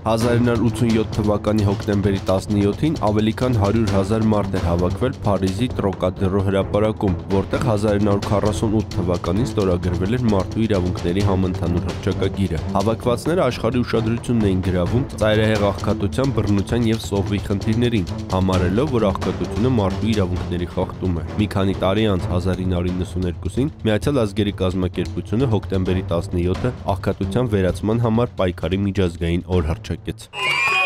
1987 թվականի հոկտեմբերի 17-ին ավելի քան 100.000 մարդ էր հավաքվել Փարիզի Տրոկադերո հրապարակում, որտեղ 1948 թվականին ստորագրվել էր մարդու իրավունքների համընդհանուր հռչակագիրը։ Հավաքվածները աշխարհի ուշադրությունն էին գրավում ծայրահեղ աղքատության, բռնության եւ սովի խնդիրներին, համարելով, որ աղքատությունը մարդու իրավունքների խախտում է։ Մի քանի տարի անց 1992-ին Միացյալ Ազգերի կազմակերպությունը հոկտեմբերի 17-ը աղքատության վերացման համար պայքարի միջազգային օր հռչակեց հռչակեց։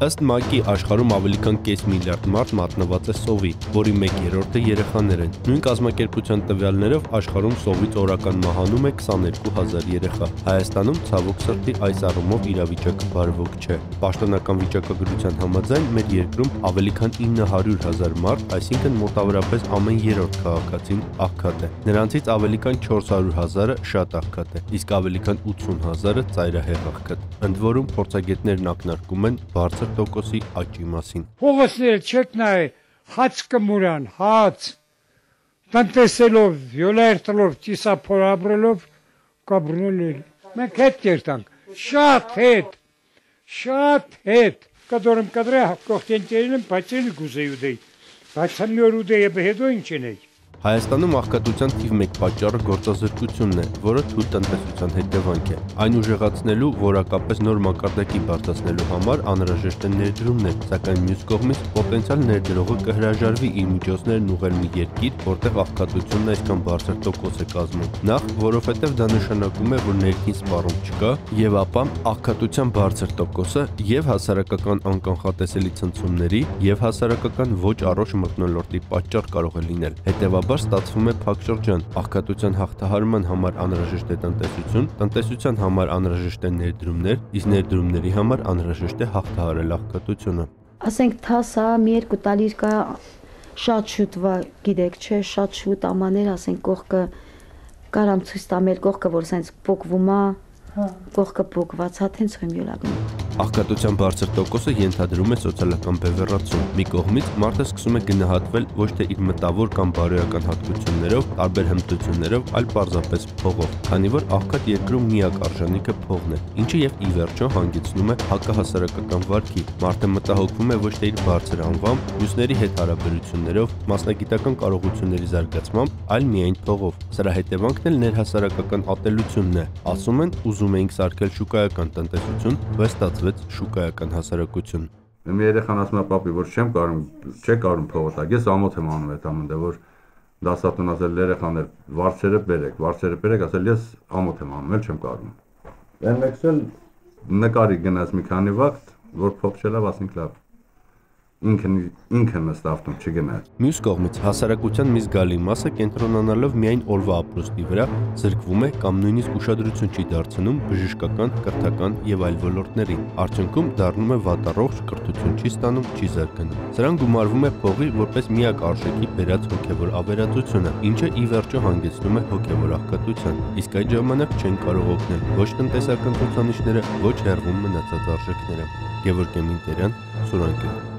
Ըստ ՄԱԿ-ի աշխարհում ավելի քան կես միլիարդ մարդ մատնված է սովի, որի 1/3-ը երեխաներ են։ Նույն կազմակերպության տվյալներով աշխարհում սովից օրական մահանում է 22000 երեխա։ Հայաստանում ցավոք սրտի այս առումով իրավիճակը բարվոք չէ։ Պաշտոնական վիճակագրության համաձայն մեր երկրում ավելի քան 900.000 մարդ, այսինքն մոտավորապես ամեն երրորդ քաղաքացին աղքատ է։ Նրանցից ավելի քան 400.000-ը շատ աղքատ է, իսկ ավելի քան 80.000-ը ծայրահեղ աղքատ։ Ընդ որում փորձագետներն ակնարկում են բարձր տոկոսի աճի մասին։ Փողոցները չեք նայ, հաց կմուրան, հաց։ Տնտեսելով, յոլերտելով, ծիսափորաբրելով կաբրնել։ Մենք հետ կերտանք։ Շատ հետ։ Շատ հետ։ Կդորում կդրե հակողտենտերին բացել գուզեյ ուդեյ։ Բայց հմի օր ուդեյը բհեդո ինչ ենք։ Հայաստանում աղքատության թիվ 1 պատճառը գործազրկությունն է, որը թույլ տնտեսության հետևանք է։ Այն ուժեղացնելու, որակապես նոր մակարդակի բարձրացնելու համար անհրաժեշտ է ներդրումներ, սակայն մյուս կողմից պոտենցիալ ներդրողը կհրաժարվի իր միջոցներն ուղղել մի երկիր, որտեղ աղքատությունն այսքան բարձր տոկոս է կազմում։ Նախ, որովհետև դա նշանակում է, որ ներքին սպառում չկա, եւ ապա աղքատության բարձր տոկոսը եւ հասարակական անկանխատեսելի ցնցումների եւ հասարակական ոչ առողջ մթնոլորտի պատճառ կարող է լինել։ Հետևաբար Հետևաբար ստացվում է փակ շրջան։ Աղքատության հաղթահարման համար անհրաժեշտ է տնտեսություն, տնտեսության համար անհրաժեշտ է ներդրումներ, իսկ ներդրումների համար անհրաժեշտ է հաղթահարել աղքատությունը։ Ասենք թասա մի երկու տարի կա շատ շուտ վա գիտեք չէ շատ շուտ ամաներ ասենք կողքը կարամ ցույց տամ մեր կողքը որ սենց փոկվում է հա կողքը փոկված հա տենց եմ յոլագում Աղքատության բարձր տոկոսը ենթադրում է սոցիալական բևեռացում։ Մի կողմից մարդը սկսում է գնահատվել ոչ թե իր մտավոր կամ բարոյական հատկություններով, տարբեր հմտություններով, այլ պարզապես փողով, քանի որ աղքատ երկրում միակ արժանիքը փողն է, ինչը եւ ի վերջո հանգեցնում է հակահասարակական վարկի։ Մարդը մտահոգվում է ոչ թե իր բարձր անվամբ, մյուսների հետ հարաբերություններով, մասնագիտական կարողությունների զարգացմամբ, այլ միայն փողով։ Սրա հետևանքն էլ ներհասարակական ատելությունն է։ Ասում են, ուզում էինք սարքել շուկայական տնտեսություն, բայց ստացվեց շուկայական հասարակություն։ Իմ երեխան ասում է պապի, որ չեմ կարում, չէ կարում փողը տակ։ Ես ամոթ եմ անում այդ ամենը, որ դասատուն ասել երեխաներ, վարձերը բերեք, վարձերը բերեք, ասել ես ամոթ եմ անում, էլ չեմ կարում։ Այն մեկսել նկարի գնաց մի քանի վաղ, որ փող չելավ, ասենք լավ ինքն ինքն նստավտում չգնաց։ Մյուս կողմից հասարակության մի զգալի մասը կենտրոնանալով միայն օրվա ապրուստի վրա զրկվում է կամ նույնիսկ ուշադրություն չի դարձնում բժշկական, կրթական եւ այլ ոլորտներին։ Արդյունքում դառնում է վատառողջ, կրթություն չի ստանում, չի զարգանում։ Սրան գումարվում է փողի որպես միակ արժեքի բերած հոգեվոր ավերածությունը, ինչը ի վերջո հանգեցնում է հոգեվոր աղքատության։ Իսկ այդ ժամանակ չեն կարող օգնել ոչ տնտեսական ցուցանիշները, ոչ հերվում մնացած արժեքները։ Գևորգ Մինտերյան, Սուրանկյուն